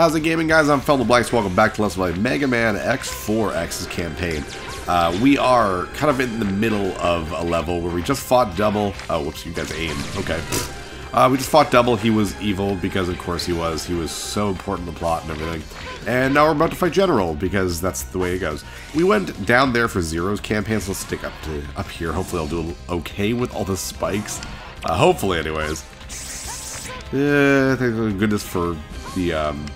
How's it gaming, guys? I'm PhilInTheBlanks. Welcome back to Let's Play Mega Man X4X's campaign. Uh, we are kind of in the middle of a level where we just fought Double. Oh, whoops, you guys aimed. Okay. Uh, we just fought Double. He was evil because, of course, he was. He was so important in the plot and everything. And now we're about to fight General because that's the way it goes. We went down there for Zero's campaign, so let's stick up to up here. Hopefully, I'll do okay with all the spikes. Uh, hopefully, anyways. Yeah, thank goodness for the um,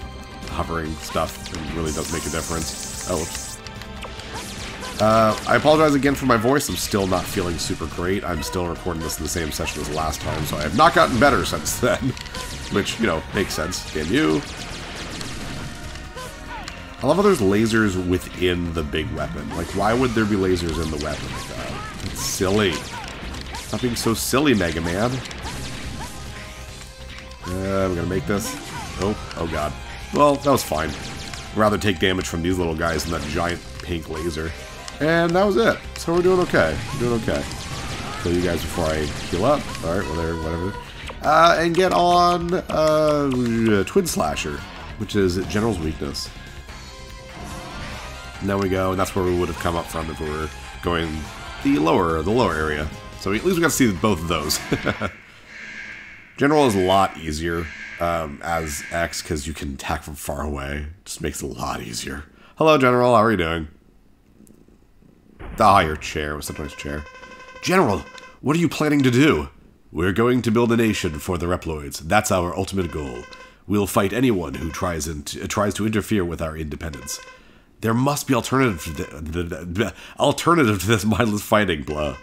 hovering stuff. It really does make a difference. Oh. Uh, I apologize again for my voice. I'm still not feeling super great. I'm still recording this in the same session as last time, so I have not gotten better since then. Which, you know, makes sense. Damn you. I love how there's lasers within the big weapon. Like, why would there be lasers in the weapon? Uh, it's silly. Stop being so silly, Mega Man. Uh, I'm gonna make this. Oh, oh god. Well, that was fine. I'd rather take damage from these little guys than that giant pink laser. And that was it. So we're doing okay. We're doing okay. Kill you guys before I heal up. Alright, well there, whatever. Uh, and get on uh, Twin Slasher, which is General's weakness. And there we go, and that's where we would have come up from if we were going the lower, the lower area. So at least we got to see both of those. General is a lot easier um, as X because you can attack from far away. Just makes it a lot easier. Hello, General. How are you doing? Ah, your chair. A nice chair? General, what are you planning to do? We're going to build a nation for the Reploids. That's our ultimate goal. We'll fight anyone who tries, in uh, tries to interfere with our independence. There must be alternative to alternative to this mindless fighting, blah.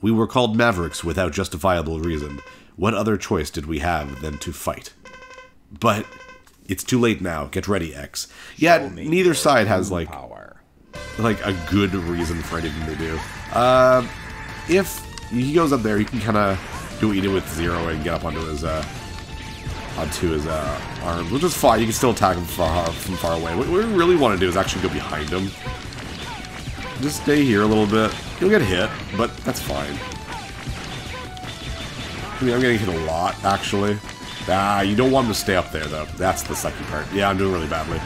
We were called Mavericks without justifiable reason. What other choice did we have than to fight? But it's too late now. Get ready, X. Yeah, neither side has like power. like a good reason for anything to do. Uh, if he goes up there, he can kind of do what you did with Zero and get up onto his uh, onto his uh, arms, which is fine. You can still attack him far, from far away. What we really want to do is actually go behind him. Just stay here a little bit. You'll get hit, but that's fine. I mean, I'm getting hit a lot, actually. Ah, you don't want him to stay up there, though. That's the second part. Yeah, I'm doing really badly.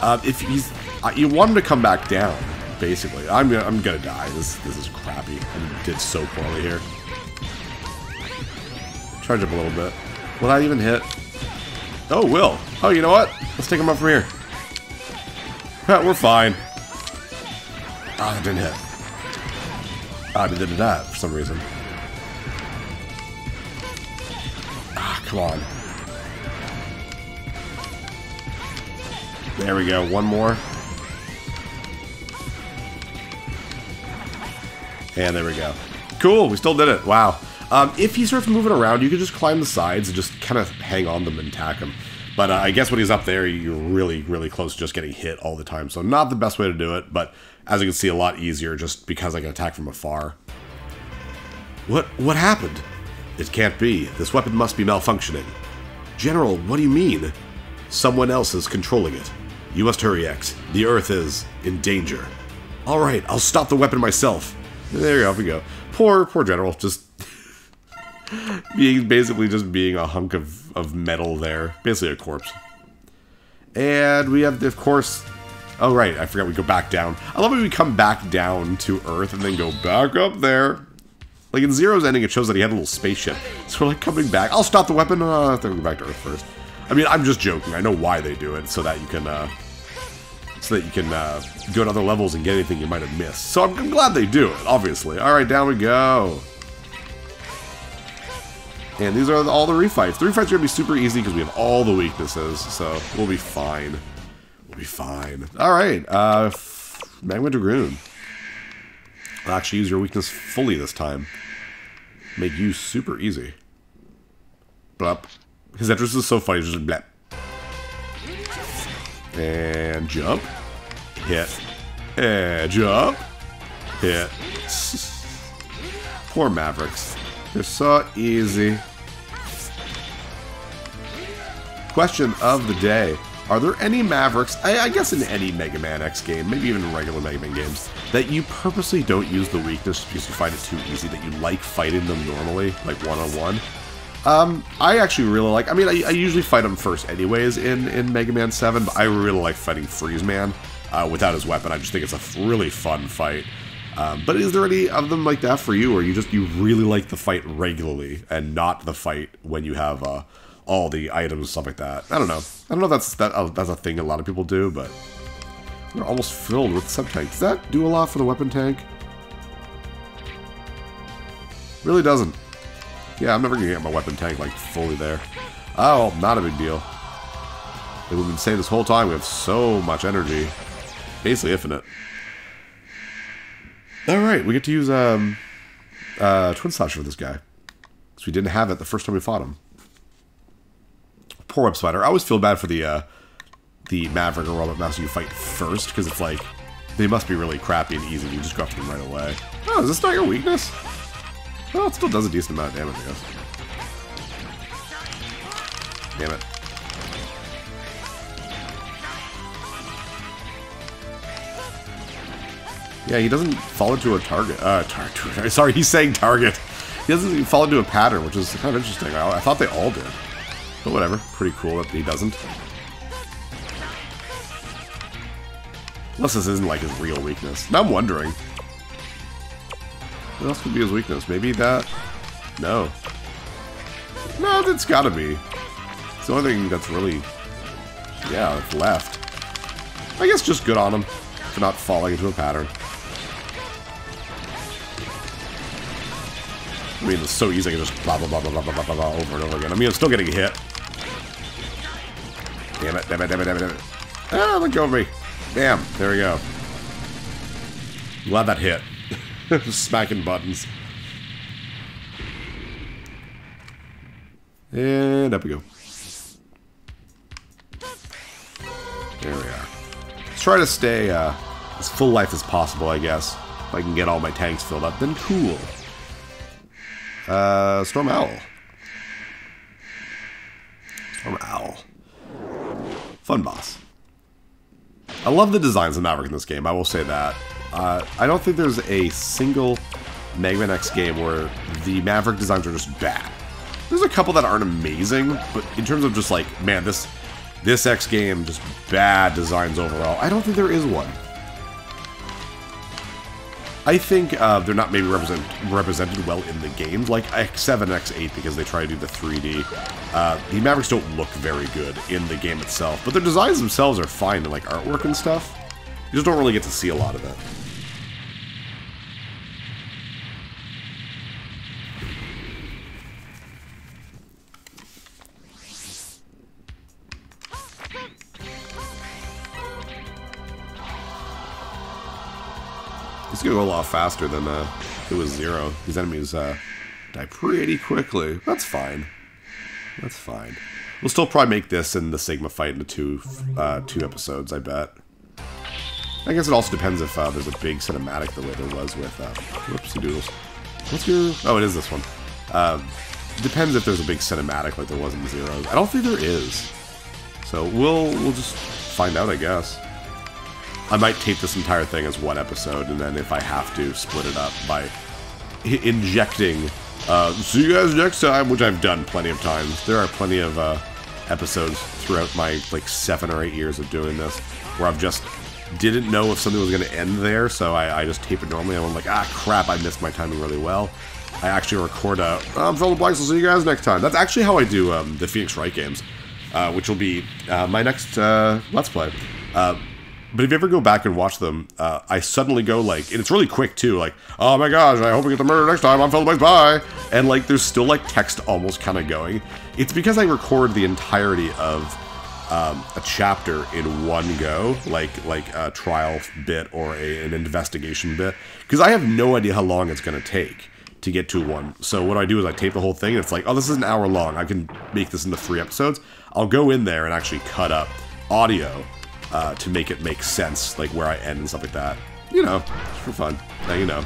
Uh, if he's... Uh, you want him to come back down, basically. I'm gonna, I'm gonna die. This, this is crappy. I did so poorly here. Charge up a little bit. Will that even hit? Oh, will. Oh, you know what? Let's take him up from here. Yeah, we're fine. Ah, that didn't hit. Ah, it did that for some reason. Ah, come on. There we go. One more. And there we go. Cool, we still did it. Wow. Um, if he starts moving around, you can just climb the sides and just kind of hang on them and attack him. But uh, I guess when he's up there, you're really, really close to just getting hit all the time. So not the best way to do it, but as you can see, a lot easier just because I can attack from afar. What, what happened? It can't be. This weapon must be malfunctioning. General, what do you mean? Someone else is controlling it. You must hurry, X. The Earth is in danger. All right, I'll stop the weapon myself. There you go, we go. Poor, poor General, just being basically just being a hunk of, of metal there. Basically a corpse. And we have, of course... Oh, right, I forgot we go back down. I love when we come back down to Earth and then go back up there. Like, in Zero's ending, it shows that he had a little spaceship. So we're, like, coming back. I'll stop the weapon. Uh, I have to go back to Earth first. I mean, I'm just joking. I know why they do it, so that you can, uh... So that you can, uh, go to other levels and get anything you might have missed. So I'm, I'm glad they do it, obviously. Alright, down we go. And these are all the refights. The refights are going to be super easy because we have all the weaknesses, so we'll be fine. We'll be fine. Alright, uh, Magma Dragoon. I'll actually use your weakness fully this time. Make you super easy. Blup. His entrance is so funny, just blep. And jump. Hit. And jump. Hit. Poor Mavericks. They're so easy. Question of the day. Are there any Mavericks, I, I, guess in any Mega Man X game, maybe even in regular Mega Man games, that you purposely don't use the weakness because you find it too easy, that you like fighting them normally, like one-on-one? -on -one? Um, I actually really like. I mean, I, I, usually fight him first, anyways, in in Mega Man Seven. But I really like fighting Freeze Man uh, without his weapon. I just think it's a really fun fight. Um, but is there any of them like that for you, or you just you really like the fight regularly and not the fight when you have uh, all the items and stuff like that? I don't know. I don't know if that's that uh, that's a thing a lot of people do, but we're almost filled with sub tanks. Does that do a lot for the weapon tank? Really doesn't. Yeah, I'm never gonna get my weapon tank like fully there. Oh, not a big deal. We've been saying this whole time, we have so much energy. Basically infinite. Alright, we get to use um, uh, Twin Slash for this guy. Because we didn't have it the first time we fought him. Poor Web Spider. I always feel bad for the uh, the Maverick or Robot Master you fight first, because it's like, they must be really crappy and easy, you just go after them right away. Oh, is this not your weakness? Well, it still does a decent amount of damage, I guess. Damn it. Yeah, he doesn't fall into a target. Uh, tar sorry, he's saying target. He doesn't fall into a pattern, which is kind of interesting. I, I thought they all did. But whatever. Pretty cool that he doesn't. Unless this isn't like his real weakness. Now I'm wondering. What else could be his weakness? Maybe that? No. No, that's gotta be. It's the only thing that's really, yeah, left. I guess just good on him for not falling into a pattern. I mean, it's so easy. I can just blah, blah, blah, blah, blah, blah, blah, blah, over and over again. I mean, I'm still getting hit. Damn it, damn it, damn it, damn it, damn it. Ah, go of me. Damn, there we go. Glad that hit. Smacking buttons. And up we go. There we are. Let's try to stay uh, as full life as possible, I guess. If I can get all my tanks filled up, then cool. Uh, Storm Owl. Storm Owl. Fun boss. I love the designs of Maverick in this game, I will say that. Uh, I don't think there's a single Mega Man X game where the Maverick designs are just bad. There's a couple that aren't amazing, but in terms of just like, man, this this X game, just bad designs overall, I don't think there is one. I think uh, they're not maybe represent, represented well in the games, like X7, X8, because they try to do the 3D. Uh, the Mavericks don't look very good in the game itself, but their designs themselves are fine in like artwork and stuff. You just don't really get to see a lot of it. It's gonna go a lot faster than uh, it was zero. These enemies uh, die pretty quickly. That's fine. That's fine. We'll still probably make this and the Sigma fight into two, uh, two episodes, I bet. I guess it also depends if uh, there's a big cinematic the way there was with, uh, whoopsie doodles. What's your, oh, it is this one. Uh, depends if there's a big cinematic like there was in Zeroes. I don't think there is. So we'll, we'll just find out, I guess. I might tape this entire thing as one episode, and then if I have to, split it up by injecting, uh, see you guys next time, which I've done plenty of times. There are plenty of uh, episodes throughout my like seven or eight years of doing this where I've just didn't know if something was going to end there, so I, I, just tape it normally, and I'm like, ah, crap, I missed my timing really well. I actually record a, I'm PhilInTheBlanks, I'll see you guys next time. That's actually how I do um, the Phoenix Wright games, uh, which will be uh, my next uh, Let's Play. But if you ever go back and watch them, uh, I suddenly go like, and it's really quick too, like, oh my gosh, I hope we get the murder next time, I'm PhilInTheBlanks, bye! And like, there's still like text almost kind of going. It's because I record the entirety of um, a chapter in one go, like like a trial bit or a, an investigation bit, because I have no idea how long it's going to take to get to one. So what I do is I tape the whole thing, and it's like, oh, this is an hour long. I can make this into three episodes. I'll go in there and actually cut up audio uh, to make it make sense, like where I end and stuff like that. You know, for fun. Now you know.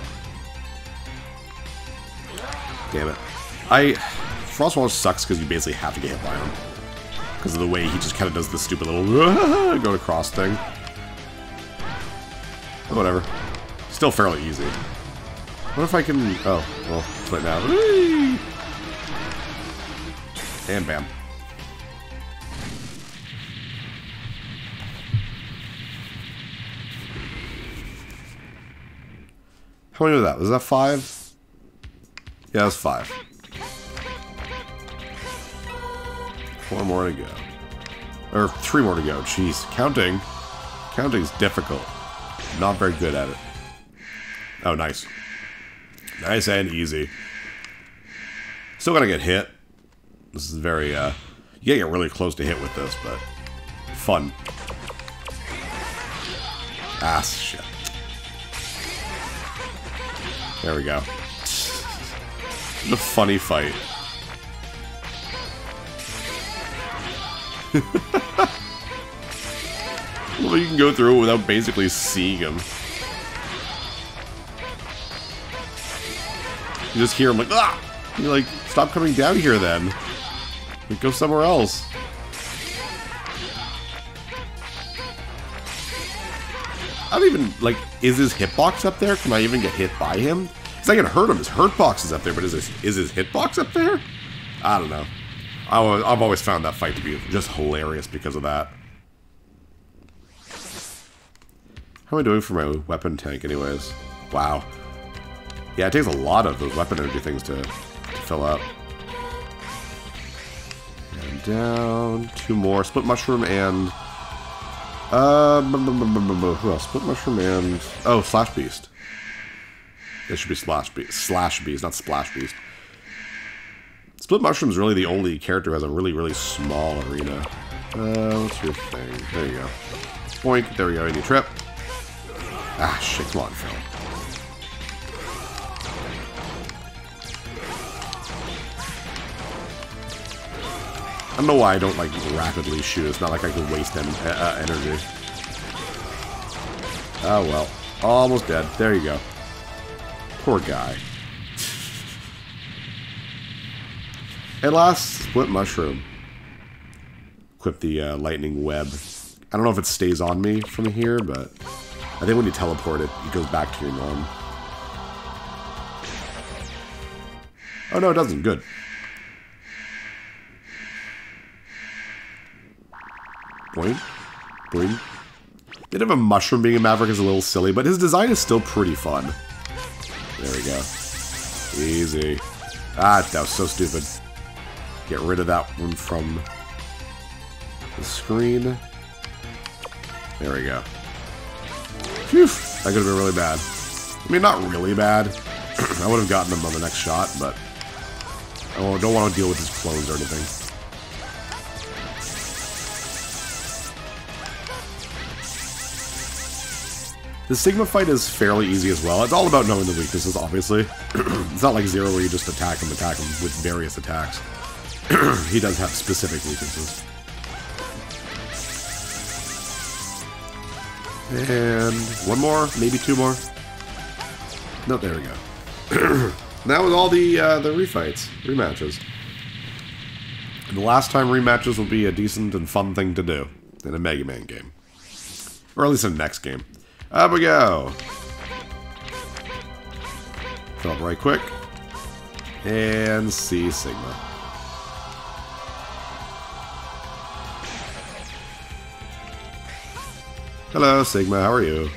Damn it. I... Frost Walrus sucks because you basically have to get hit by him. Because of the way he just kind of does the stupid little go across thing. But whatever. Still fairly easy. What if I can... Oh, well, split now. And bam. How many was that? Was that five? Yeah, it was five. Four more to go. Or three more to go. Jeez, counting. Counting's difficult. Not very good at it. Oh, nice. Nice and easy. Still gonna get hit. This is very, uh... You gotta get really close to hit with this, but... Fun. Ass shit. There we go. The funny fight. well, you can go through it without basically seeing him. You just hear him like, ah! You're like, stop coming down here then. Go somewhere else. I don't even, like, is his hitbox up there? Can I even get hit by him? Because I can hurt him. His hurt box is up there, but is, this, is his hitbox up there? I don't know. I, I've always found that fight to be just hilarious because of that. How am I doing for my weapon tank anyways? Wow. Yeah, it takes a lot of those weapon energy things to, to fill up. And down. Two more. Split mushroom and... Uh, who else? Split mushroom and... Oh, Slash Beast. It should be Slash Beast. Slash Beast, not Splash Beast. Split Mushroom is really the only character who has a really, really small arena. Uh, what's your thing? There you go. Boink. There we go. Any trip. Ah, shit. Come on, Phil. Don't know why I don't, like, rapidly shoot. It's not like I can waste en uh, energy. Oh, well. Almost dead. There you go. Poor guy. At last, split mushroom. Equip the uh, lightning web. I don't know if it stays on me from here, but I think when you teleport it, it goes back to your norm. Oh no, it doesn't. Good. Boing. Boing. Bit of a mushroom being a Maverick is a little silly, but his design is still pretty fun. There we go. Easy. Ah, that was so stupid. Get rid of that one from the screen. There we go. Phew, that could have been really bad. I mean, not really bad. I would have gotten him on the next shot, but I don't want to deal with his clones or anything. The Sigma fight is fairly easy as well. It's all about knowing the weaknesses, obviously. it's not like Zero where you just attack him, attack him with various attacks. he does have specific weaknesses. And one more, maybe two more. No, there we go. that was all the uh, the refights, rematches. And the last time rematches will be a decent and fun thing to do in a Mega Man game. Or at least in the next game. Up we go. Fill up right quick. And see Sigma. Hello, Sigma. How are you?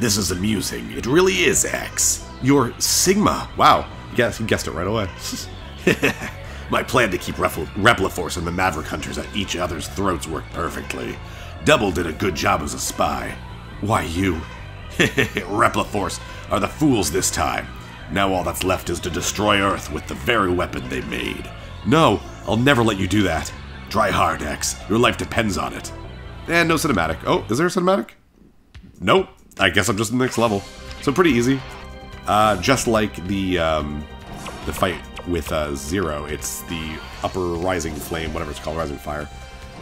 This is amusing. It really is X. You're Sigma. Wow. Yes, you guessed it right away. My plan to keep Repliforce and the Maverick Hunters at each other's throats worked perfectly. Double did a good job as a spy. Why you? Repliforce are the fools this time. Now all that's left is to destroy Earth with the very weapon they made. No, I'll never let you do that. Try hard, X. Your life depends on it. And no cinematic. Oh, is there a cinematic? Nope. I guess I'm just in the next level. So pretty easy. Uh, just like the um, the fight with uh, Zero, it's the upper rising flame, whatever it's called, rising fire.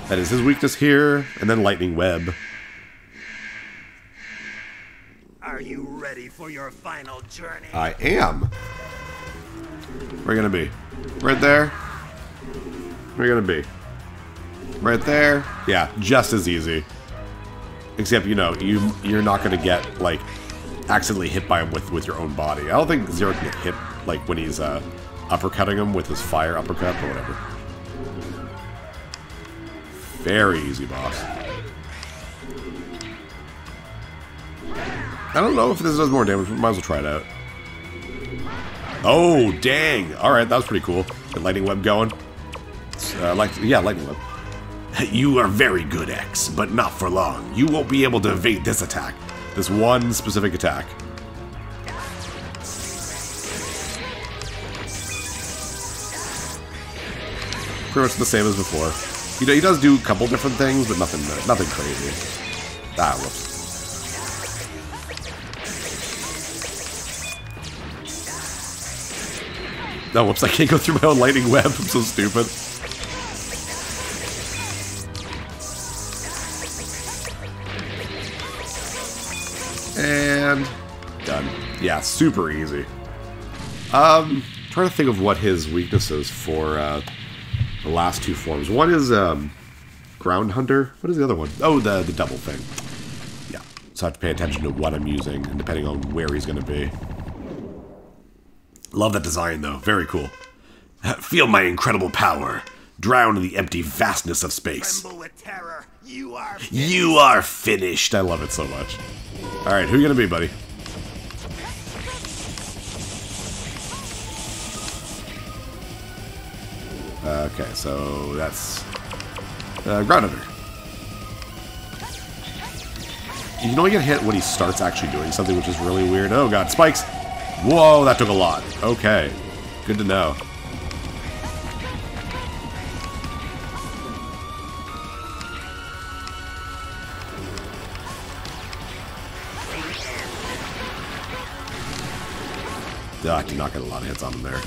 That is his weakness here, and then lightning web. Are you ready for your final journey? I am. Where are you gonna be? Right there? Where are you gonna be? Right there? Yeah, just as easy. Except, you know, you, you're not going to get, like, accidentally hit by him with, with your own body. I don't think Zero can get hit, like, when he's, uh, uppercutting him with his fire uppercut, or whatever. Very easy, boss. I don't know if this does more damage, but might as well try it out. Oh, dang! Alright, that was pretty cool. Get lightning web going. Uh, like, yeah, lightning web. You are very good, X, but not for long. You won't be able to evade this attack. This one specific attack. Pretty much the same as before. Know, he does do a couple different things, but nothing, nothing crazy. Ah, whoops. No, whoops, I can't go through my own lightning web. I'm so stupid. And done. Yeah, super easy. Um, trying to think of what his weaknesses for uh, the last two forms. One is um, Ground Hunter. What is the other one? Oh, the the double thing. Yeah, so I have to pay attention to what I'm using and depending on where he's going to be. Love that design, though. Very cool. Feel my incredible power. Drown in the empty vastness of space. With terror. You are. You are finished. I love it so much. All right, who you gonna be, buddy? Okay, so that's uh, Ground Hunter. You can only get hit when he starts actually doing something, which is really weird. Oh god, spikes! Whoa, that took a lot. Okay, good to know. Yeah, I did not get a lot of hits on him there.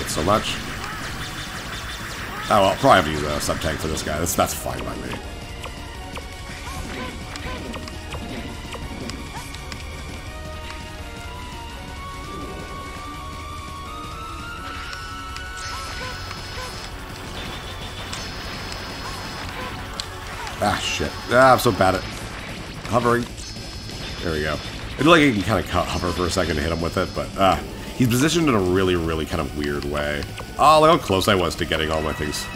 It so much. Oh, I'll probably have to use a sub-tank for this guy. That's, that's fine by me. Ah, shit. Ah, I'm so bad at hovering. There we go. I feel like I can kind of hover for a second to hit him with it, but ah, he's positioned in a really, really kind of weird way. Oh, look how close I was to getting all my things.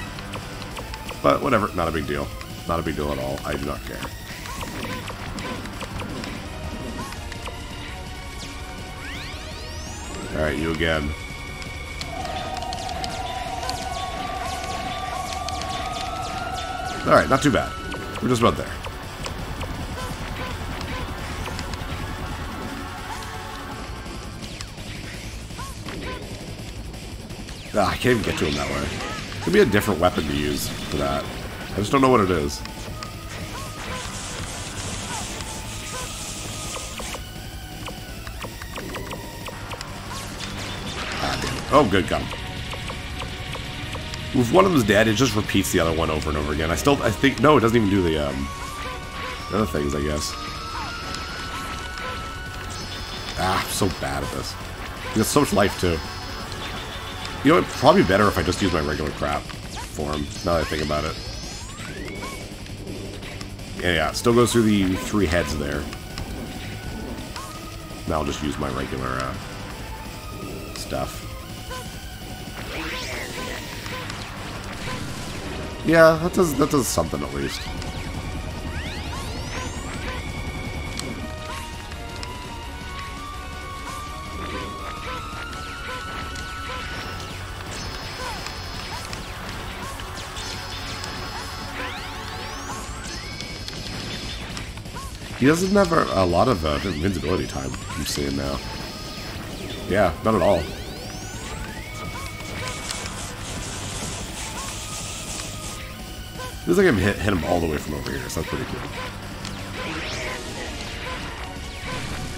But whatever, not a big deal. Not a big deal at all. I do not care. Alright, you again. Alright, not too bad. We're just about there. Ah, I can't even get to him that way. Could be a different weapon to use for that. I just don't know what it is. Oh, good, gun. If one of them's dead, it just repeats the other one over and over again. I still, I think, no, it doesn't even do the, um, the other things, I guess. Ah, I'm so bad at this. He has so much life, too. You know, it's probably better if I just use my regular crap form, now that I think about it. Yeah, yeah, still goes through the three heads there. Now I'll just use my regular, uh, stuff. Yeah, that does, that does something at least. He doesn't have a, lot of uh, invincibility time, I'm seeing now. Yeah, not at all. Feels like I'm hit, hit him all the way from over here, so that's pretty cool.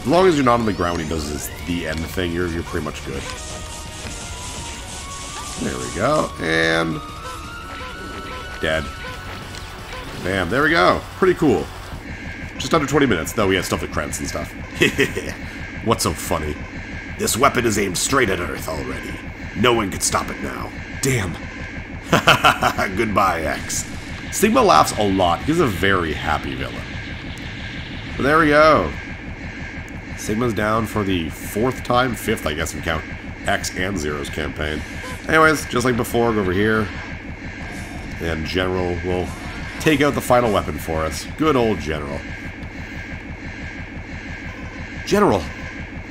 As long as you're not on the ground when he does this the end thing, you're, you're pretty much good. There we go, and... Dead. Bam, there we go. Pretty cool. Just under 20 minutes, though we had stuff with credits and stuff. What's so funny? This weapon is aimed straight at Earth already. No one can stop it now. Damn. Goodbye, X. Sigma laughs a lot. He's a very happy villain. But there we go. Sigma's down for the fourth time, fifth, I guess, if you count X and Zero's campaign. Anyways, just like before, go over here. And General will take out the final weapon for us. Good old General. General,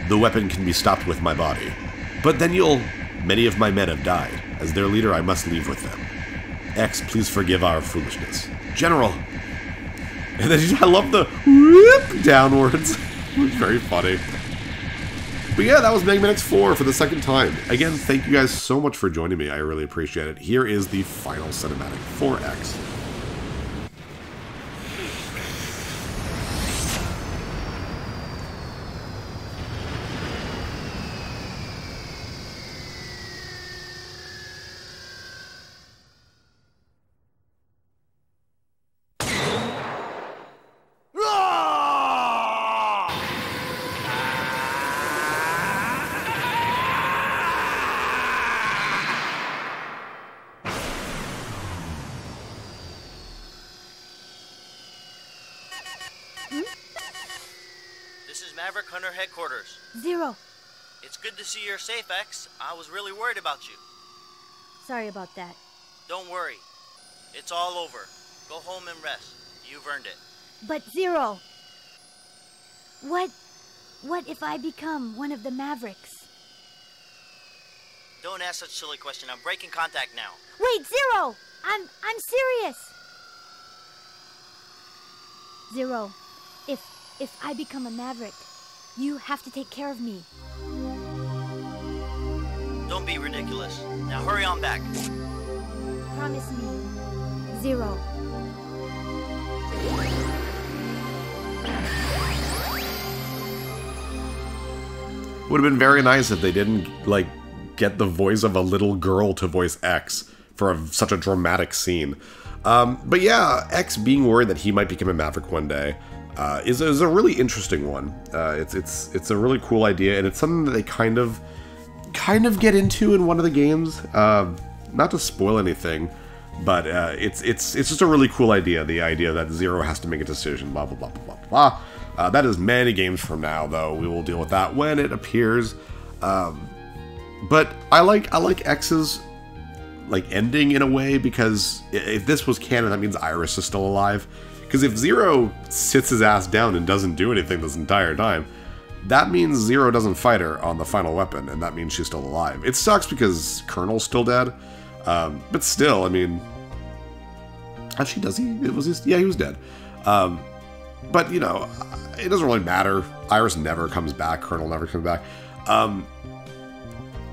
the weapon can be stopped with my body. But then you'll... Many of my men have died. As their leader, I must leave with them. X, please forgive our foolishness. General! And then I love the whoop downwards. very funny. But yeah, that was Mega Man X4 for the second time. Again, thank you guys so much for joining me. I really appreciate it. Here is the final cinematic for X. This is Maverick Hunter headquarters. Zero. It's good to see you're safe, X. I was really worried about you. Sorry about that. Don't worry. It's all over. Go home and rest. You've earned it. But Zero. What. What if I become one of the Mavericks? Don't ask such silly question. I'm breaking contact now. Wait, Zero! I'm. I'm serious! Zero, if. If I become a Maverick, you have to take care of me. Don't be ridiculous. Now hurry on back. Promise me. Zero. Would have been very nice if they didn't, like, get the voice of a little girl to voice X for a, such a dramatic scene. Um, but yeah, X being worried that he might become a Maverick one day uh, is, is a really interesting one. Uh, it's it's it's a really cool idea, and it's something that they kind of kind of get into in one of the games. Uh, not to spoil anything, but uh, it's it's it's just a really cool idea. The idea that Zero has to make a decision. Blah blah blah blah blah blah. Uh, that is many games from now, though. We will deal with that when it appears. Um, but I like I like X's like ending in a way because if this was canon, that means Iris is still alive. Because if Zero sits his ass down and doesn't do anything this entire time, that means Zero doesn't fight her on the final weapon, and that means she's still alive. It sucks because Colonel's still dead, um, but still, I mean, actually, does he? It was his, yeah, he was dead. Um, but you know, it doesn't really matter. Iris never comes back. Colonel never comes back. Um,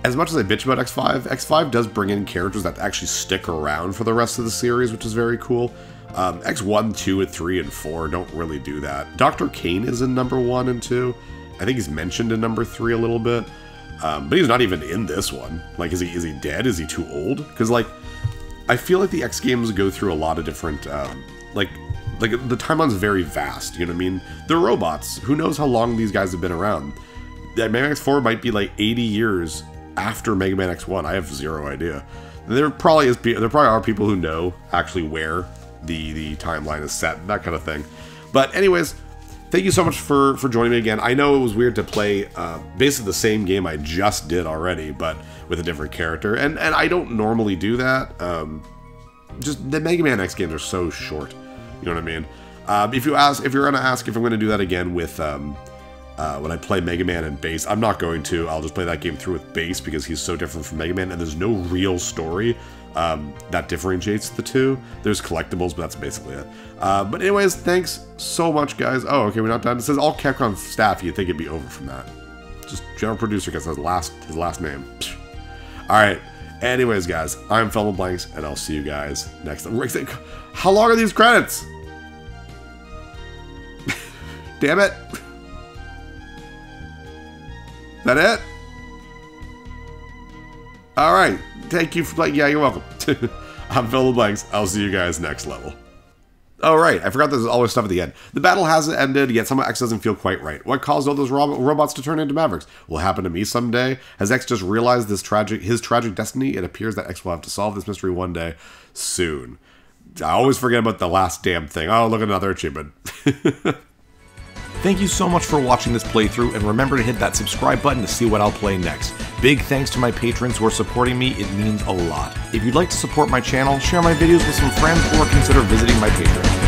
as much as I bitch about X5, X5 does bring in characters that actually stick around for the rest of the series, which is very cool. Um, X1, 2, and 3, and 4 don't really do that. Dr. Cain is in number 1 and 2. I think he's mentioned in number 3 a little bit. Um, but he's not even in this one. Like, is he is he dead? Is he too old? Because, like, I feel like the X games go through a lot of different, um, like, like the timeline's very vast. You know what I mean? They're robots. Who knows how long these guys have been around? Mega Man X4 might be like 80 years after Mega Man X1. I have zero idea. There probably is. There probably are people who know actually where the the timeline is set, that kind of thing. But anyways, thank you so much for for joining me again. I know it was weird to play uh, basically the same game I just did already, but with a different character, and and I don't normally do that. Um, just the Mega Man X games are so short. You know what I mean? Um, if you ask, if you're gonna ask if I'm gonna do that again with um, uh, when I play Mega Man and Bass, I'm not going to. I'll just play that game through with Bass because he's so different from Mega Man, and there's no real story um, that differentiates the two. There's collectibles, but that's basically it. Uh, but anyways, thanks so much, guys. Oh, okay, we're not done. It says all Capcom staff. You'd think it'd be over from that. Just general producer gets his last his last name. Psh. All right. Anyways, guys, I'm PhilInTheBlanks, and I'll see you guys next time. How long are these credits? Damn it. That it? All right. Thank you for playing. Yeah, you're welcome. I'm Phil Blanks. I'll see you guys next level. Oh, right. I forgot there's always stuff at the end. The battle hasn't ended, yet somehow X doesn't feel quite right. What caused all those rob- robots to turn into Mavericks? Will happen to me someday? Has X just realized this tragic his tragic destiny? It appears that X will have to solve this mystery one day soon. I always forget about the last damn thing. Oh, look, at another achievement. Thank you so much for watching this playthrough, and remember to hit that subscribe button to see what I'll play next. Big thanks to my patrons who are supporting me, it means a lot. If you'd like to support my channel, share my videos with some friends, or consider visiting my Patreon.